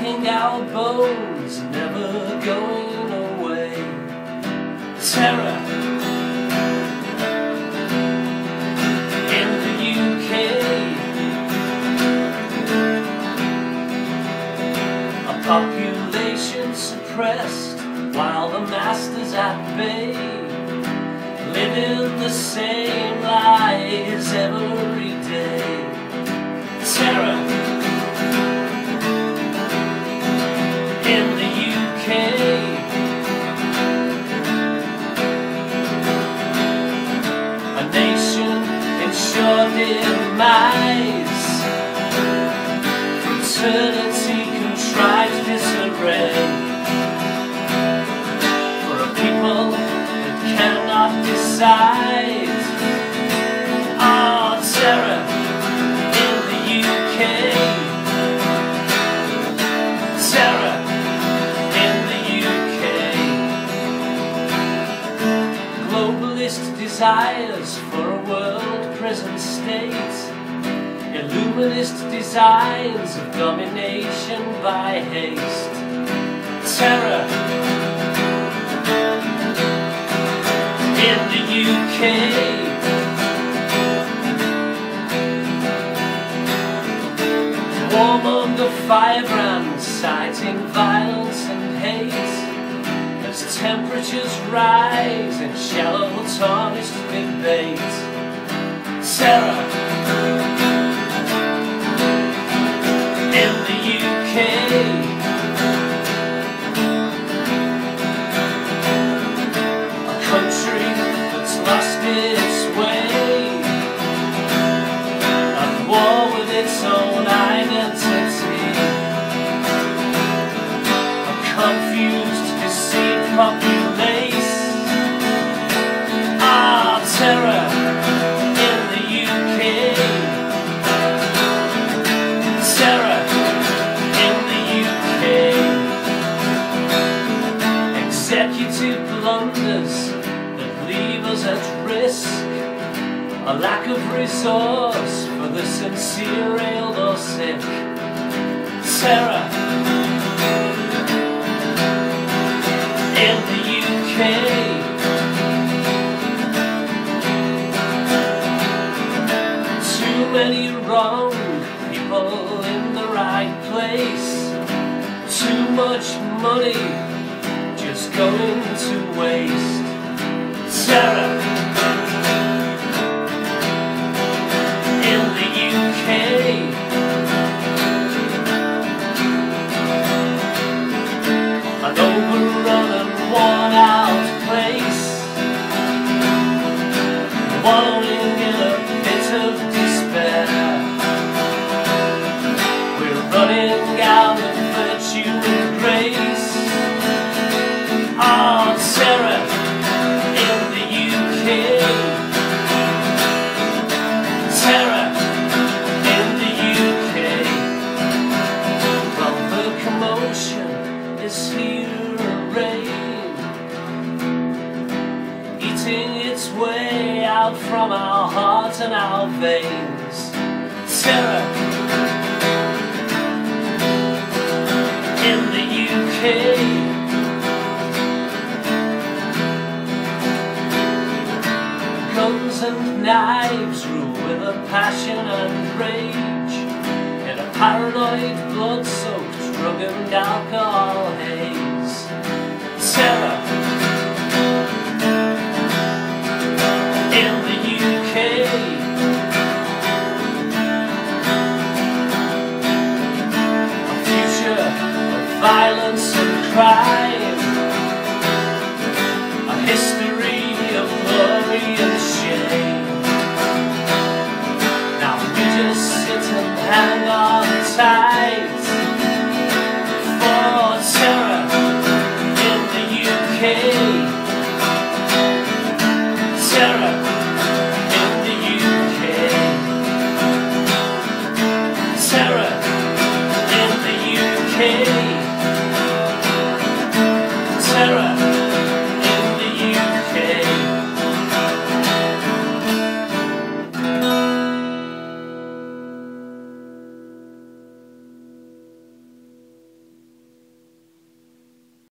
racking our bones, never going away. Terror in the UK. A population suppressed while the masters at bay. Living the same lies Ah, terror in the UK. Terror in the UK. Globalist desires for a world prison state. Illuminist designs of domination by haste. Terror UK. Warmonger firebrand citing violence and hate as temperatures rise in shallow tarnished debate. Terror its way war with its own identity. A confused, deceived populace. A lack of resource for the sincere or sick. Terror in the UK. Too many wrong people in the right place. Too much money just going to waste. Terror overrun and worn out place. Its way out from our hearts and our veins. Terror in the UK. Guns and knives rule with a passion and rage In a paranoid, blood-soaked, drug and alcohol haze violence and crime A history of glory and shame. Now we just sit and hang on tight For terror in the UK Terror in the UK Terror in the UK